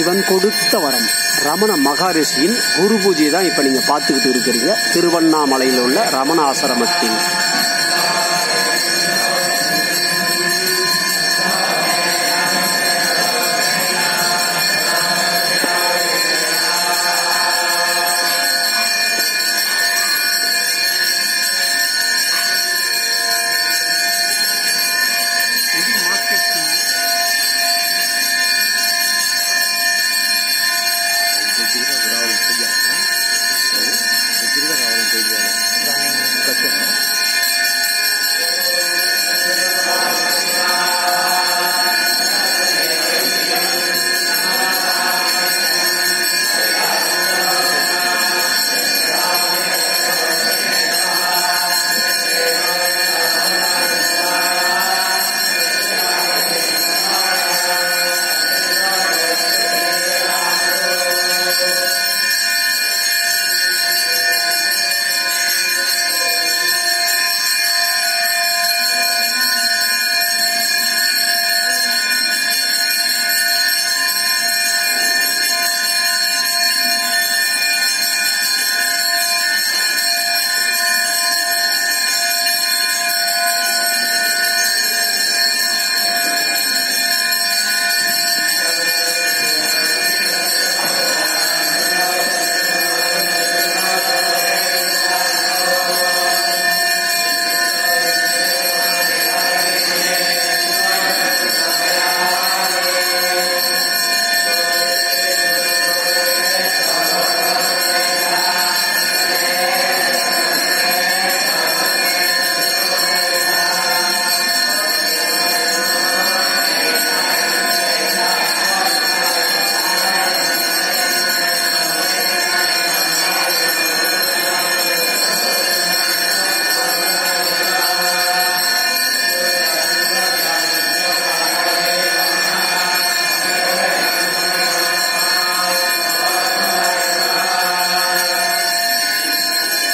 சிவன் கொடுத்த வரம். ரமண மகாரிஷியின் குரு பூஜை தான் இப்ப நீங்க பார்த்துக்கிட்டு இருக்கிறீங்க. திருவண்ணாமலையில் உள்ள ரமண ஆசிரமத்தில்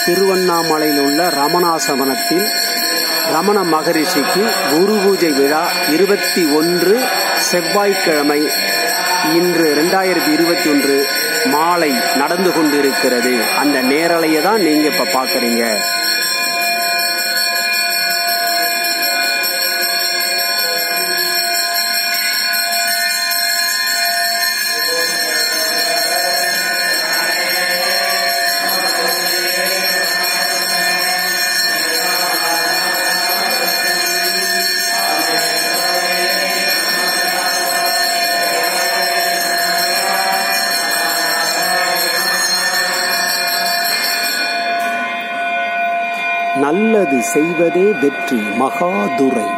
திருவண்ணாமலையில் உள்ள ரமணாசமனத்தில் ரமண மகரிஷிக்கு குரு பூஜை விழா இருபத்தி ஒன்று செவ்வாய்க்கிழமை இன்று ரெண்டாயிரத்தி இருபத்தி ஒன்று மாலை நடந்து கொண்டிருக்கிறது. அந்த நேரலையை தான் நீங்கள் இப்போ பார்க்குறீங்க. நல்லது செய்வதே வெற்றி மகாதுரை